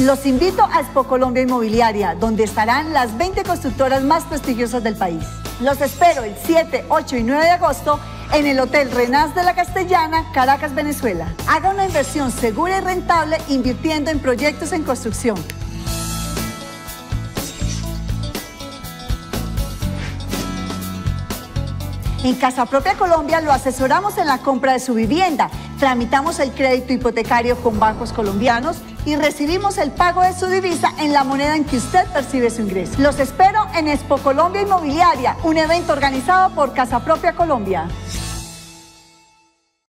Los invito a Expo Colombia Inmobiliaria, donde estarán las 20 constructoras más prestigiosas del país. Los espero el 7, 8 y 9 de agosto en el Hotel Renaz de la Castellana, Caracas, Venezuela. Haga una inversión segura y rentable invirtiendo en proyectos en construcción. En Casa Propia Colombia lo asesoramos en la compra de su vivienda, tramitamos el crédito hipotecario con bancos colombianos y recibimos el pago de su divisa en la moneda en que usted percibe su ingreso. Los espero en Expo Colombia Inmobiliaria, un evento organizado por Casa Propia Colombia.